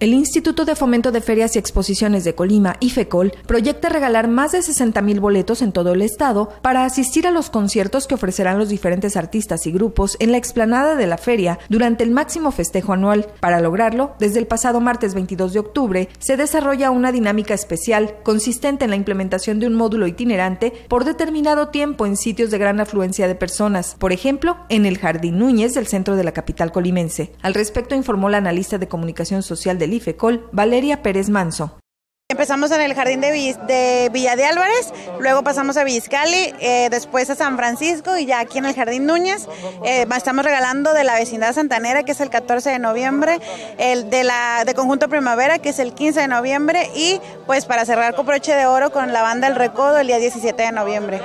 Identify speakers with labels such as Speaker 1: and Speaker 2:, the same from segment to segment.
Speaker 1: El Instituto de Fomento de Ferias y Exposiciones de Colima, IFECOL, proyecta regalar más de 60 mil boletos en todo el estado para asistir a los conciertos que ofrecerán los diferentes artistas y grupos en la explanada de la feria durante el máximo festejo anual. Para lograrlo, desde el pasado martes 22 de octubre, se desarrolla una dinámica especial consistente en la implementación de un módulo itinerante por determinado tiempo en sitios de gran afluencia de personas, por ejemplo, en el Jardín Núñez del centro de la capital colimense. Al respecto informó la analista de comunicación social de del IFECOL, Valeria Pérez Manso.
Speaker 2: Empezamos en el jardín de, Villa de Álvarez, luego pasamos a Villiscali, eh, después a San Francisco y ya aquí en el jardín Núñez. Eh, estamos regalando de la vecindad santanera, que es el 14 de noviembre, de Conjunto Primavera, que es el 15 de noviembre, y pues para cerrar con broche de oro con la banda El Recodo el día 17 de noviembre.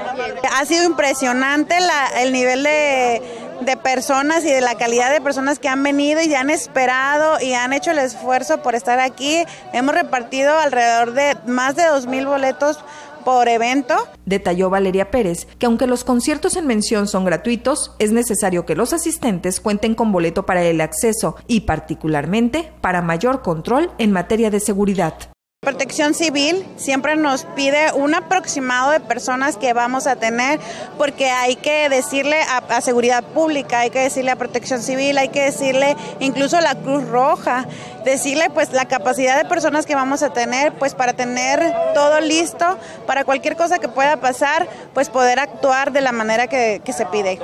Speaker 2: Ha sido impresionante el nivel de de personas y de la calidad de personas que han venido y han esperado y han hecho el esfuerzo por estar aquí. Hemos repartido alrededor de más de 2.000 boletos por evento.
Speaker 1: Detalló Valeria Pérez que aunque los conciertos en mención son gratuitos, es necesario que los asistentes cuenten con boleto para el acceso y particularmente para mayor control en materia de seguridad.
Speaker 2: Protección Civil siempre nos pide un aproximado de personas que vamos a tener porque hay que decirle a, Seguridad Pública, hay que decirle a Protección Civil, hay que decirle incluso a la Cruz Roja, decirle pues la capacidad de personas que vamos a tener pues para tener todo listo para cualquier cosa que pueda pasar pues poder actuar de la manera que, que se pide.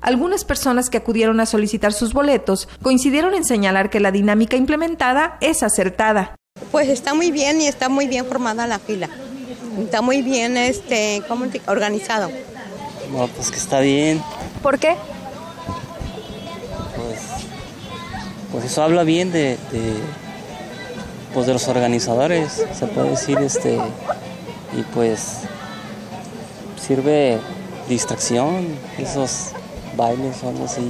Speaker 1: Algunas personas que acudieron a solicitar sus boletos coincidieron en señalar que la dinámica implementada es acertada.
Speaker 3: Pues está muy bien y está muy bien formada la fila. Está muy bien este, ¿cómo organizado.
Speaker 4: No, pues que está bien.
Speaker 1: ¿Por qué?
Speaker 4: Pues, pues eso habla bien de, pues de los organizadores, se puede decir, este, y pues sirve distracción, esos bailes o algo así.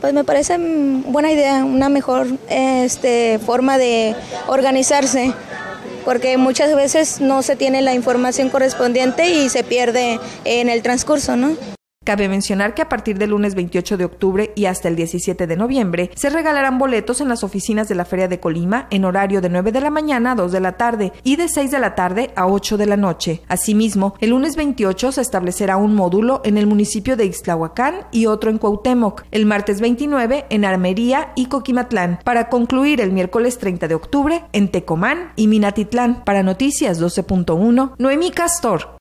Speaker 5: Pues me parece buena idea, una mejor este, forma de organizarse, porque muchas veces no se tiene la información correspondiente y se pierde en el transcurso, ¿no?
Speaker 1: Cabe mencionar que a partir del lunes 28 de octubre y hasta el 17 de noviembre se regalarán boletos en las oficinas de la Feria de Colima en horario de 9 de la mañana a 2 de la tarde y de 6 de la tarde a 8 de la noche. Asimismo, el lunes 28 se establecerá un módulo en el municipio de Ixtlahuacán y otro en Cuauhtémoc, el martes 29 en Armería y Coquimatlán, para concluir el miércoles 30 de octubre en Tecomán y Minatitlán. Para Noticias 12.1, Noemí Castor.